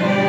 you.